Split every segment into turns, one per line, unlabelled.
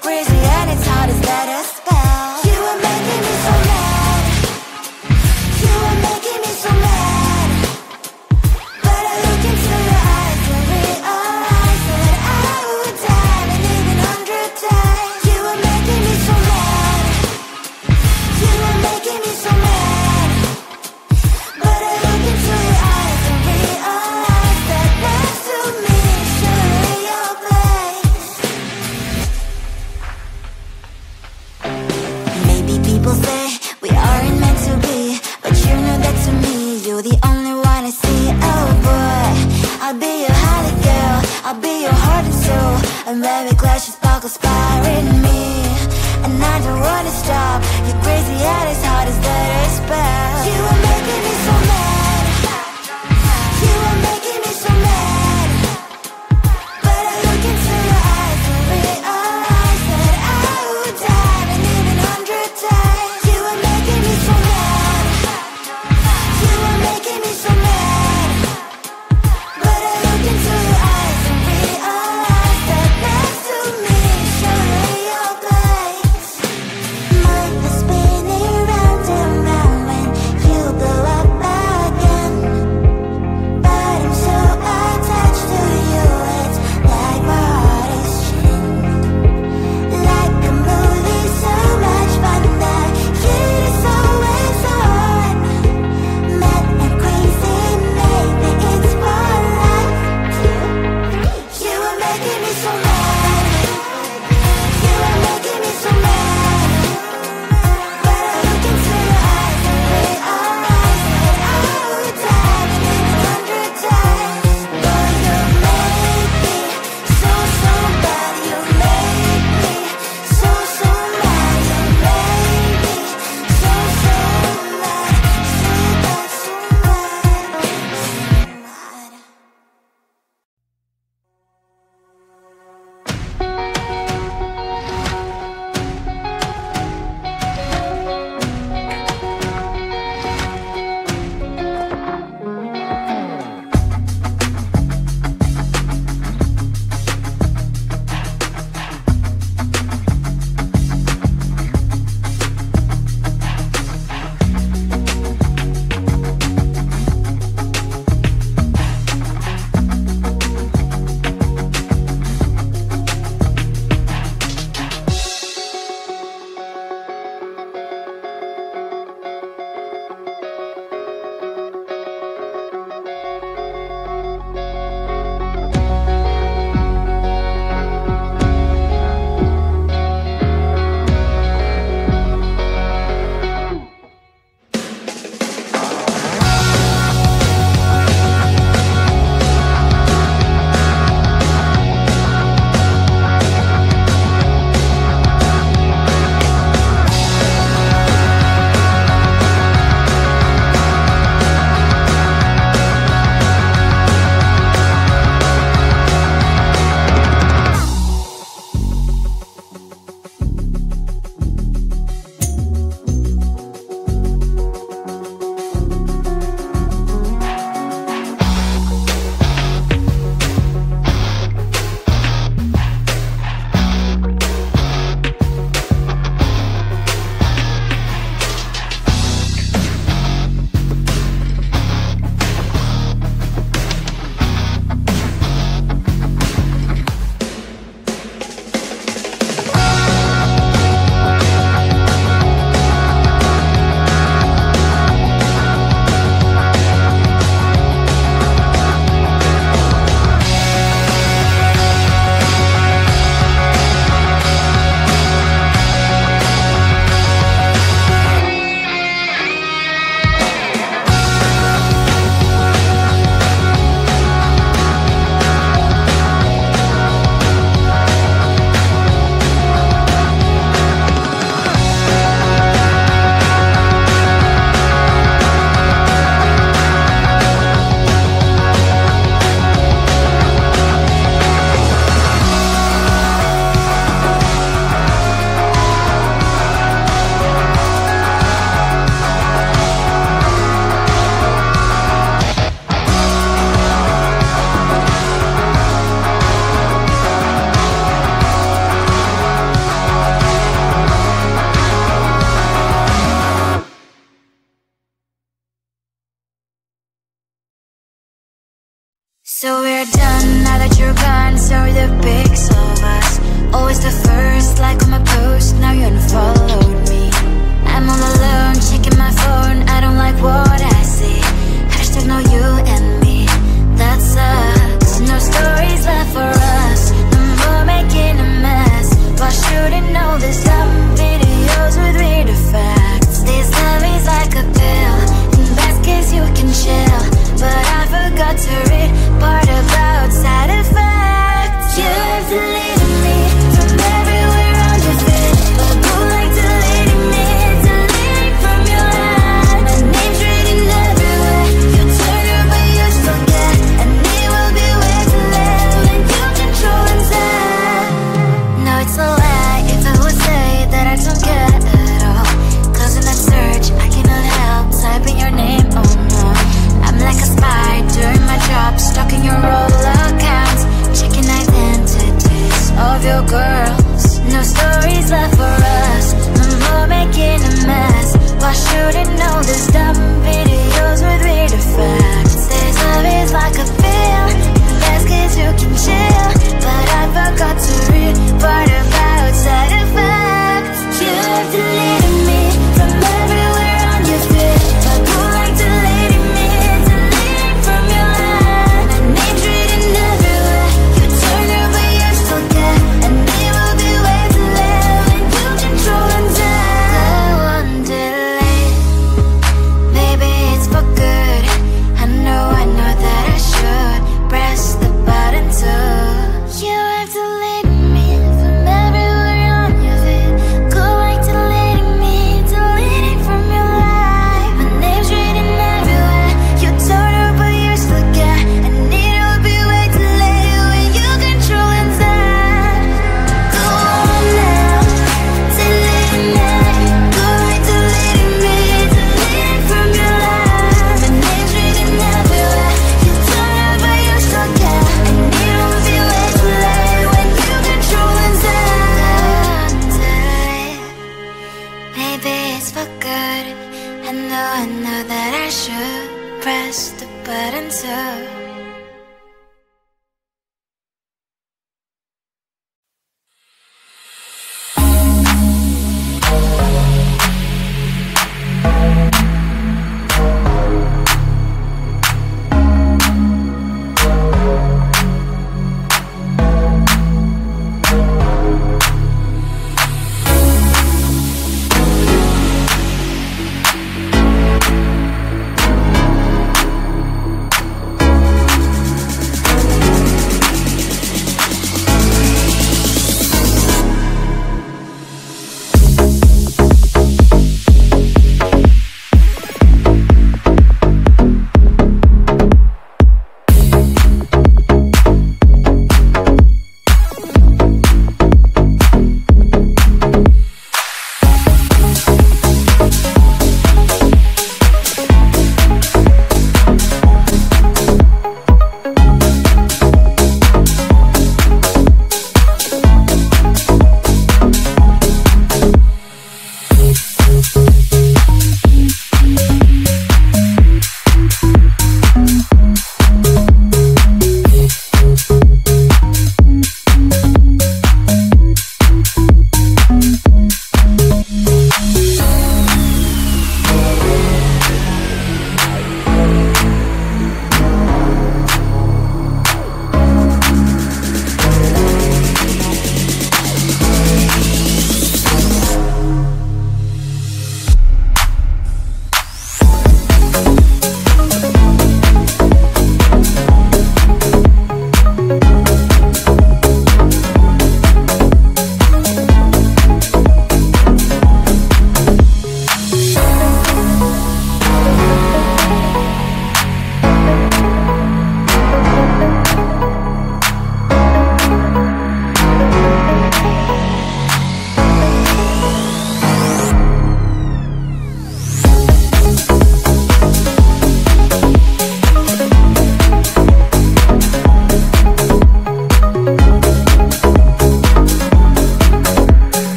crazy button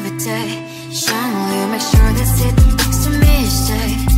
every day. Shine, will you make sure
this it takes to me. Each day